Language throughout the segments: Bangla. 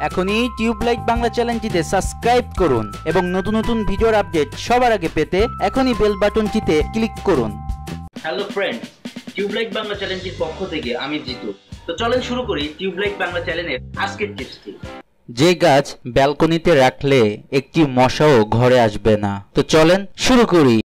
এখনই টিউবলাইট বাংলা চ্যানেলটিতে সাবস্ক্রাইব করুন এবং নতুন নতুন ভিডিওর আপডেট সবার আগে পেতে এখনই বেল বাটনটিতে ক্লিক করুন। হ্যালো ফ্রেন্ড টিউবলাইট বাংলা চ্যানেলটির পক্ষ থেকে আমি জিতু। তো চলেন শুরু করি টিউবলাইট বাংলা চ্যানেলের আজকের টিপসটি। যে গাছ ব্যালকনিতে রাখলে একটি মশাও ঘরে আসবে না। তো চলেন শুরু করি।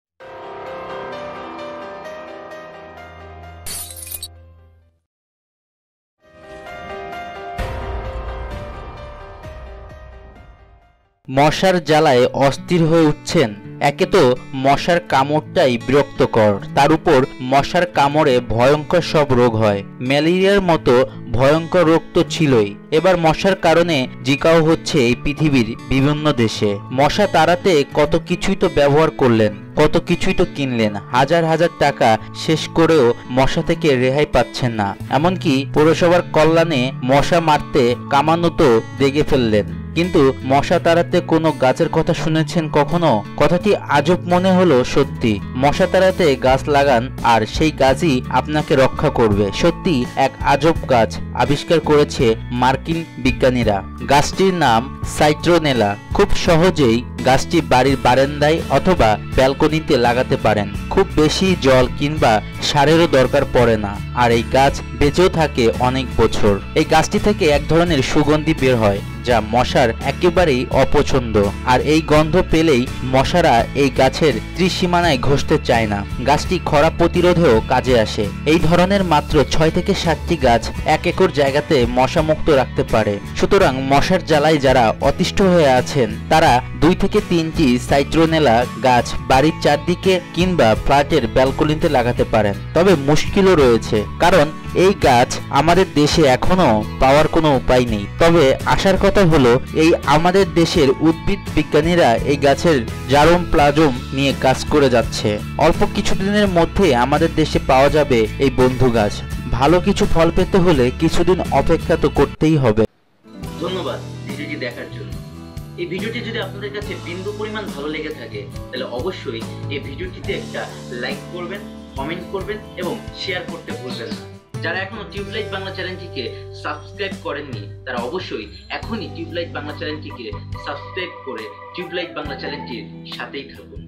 মশার জ্বালায় অস্থির হয়ে উঠছেন। একে তো মশার কামড়টাই বিরক্তকর। তার উপর মশার কামড়ে ভয়ঙ্কর সব রোগ হয়। ম্যালেরিয়ার মতো ভয়ঙ্কর রোগ তো ছিলই। এবার মশার কারণে জিকাও হচ্ছে এই পৃথিবীর বিভিন্ন দেশে। মশা তাড়াতে কত কিছুই তো ব্যবহার করলেন, কত কিছুই তো কিনলেন। হাজার হাজার টাকা শেষ করেও মশা থেকে রেহাই পাচ্ছেন না। এমনকি পৌরসভার কল্যাণে মশা মারতে কামানো তো দেখে ফেললেন। কিন্তু মশা তাড়াতে কোনো গাছের কথা শুনেছেন কখনো? কথাটি আজব মনে হলো সত্যি। মশা তাড়াতে গাছ লাগান, আর সেই গাছই আপনাকে রক্ষা করবে। সত্যি এক আজব গাছ, আবিষ্কার করেছে মার্কিন বিজ্ঞানীরা। গাছটির নাম সাইট্রোনেলা। খুব সহজেই গাছটি বাড়ির বারান্দায় অথবা ব্যালকনিতে লাগাতে পারেন। খুব বেশি জল কিংবা সারেরও দরকার পড়ে না। আর এই গাছ বেঁচেও থাকে অনেক বছর। এই গাছটি থেকে এক ধরনের সুগন্ধি বের হয়, যা মশার একেবারেই অপছন্দ। আর এই গন্ধ পেলেই মশারা এই গাছের ত্রিসীমানায় ঘষতে চায় না। গাছটি খরা প্রতিরোধেও কাজে আসে। এই ধরনের মাত্র ছয় থেকে সাতটি গাছ এক একর জায়গাতে মশা মুক্ত রাখতে পারে। সুতরাং মশার জ্বালায় যারা অতিষ্ঠ হয়ে আছেন, তারা দুই থেকে তিনটি সাইট্রোনেলা গাছ বাড়ির চারদিকে কিংবা ফ্ল্যাটের ব্যালকনিতে লাগাতে পারেন। তবে মুশকিলও রয়েছে, কারণ এই গাছ আমাদের দেশে এখনও পাওয়ার কোনো উপায় নেই। তবে আসার কথা হলো, এই আমাদের দেশের উদ্ভিদ বিজ্ঞানীরা এই গাছের জারম প্লাজম নিয়ে কাজ করে যাচ্ছে। অল্প কিছুদিনের মধ্যে আমাদের দেশে পাওয়া যাবে এই বন্ধু গাছ। ভালো কিছু ফল পেতে হলে কিছুদিন অপেক্ষা তো করতেই হবে। ধন্যবাদ, ভিডিওটি দেখার জন্য। এই ভিডিওটি যদি আপনাদের কাছে বিন্দু পরিমাণ ভালো লেগে থাকে, তাহলে অবশ্যই এই ভিডিওটিতে একটা লাইক করবেন কমেন্ট করবেন এবং শেয়ার করতে ভুলবেন না। যারা এখনও টিউবলাইট বাংলা চ্যানেলটিকে সাবস্ক্রাইব করেননি, তারা অবশ্যই এখনই টিউবলাইট বাংলা চ্যানেলটিকে সাবস্ক্রাইব করে টিউবলাইট বাংলা চ্যানেলটির সাথেই থাকুন।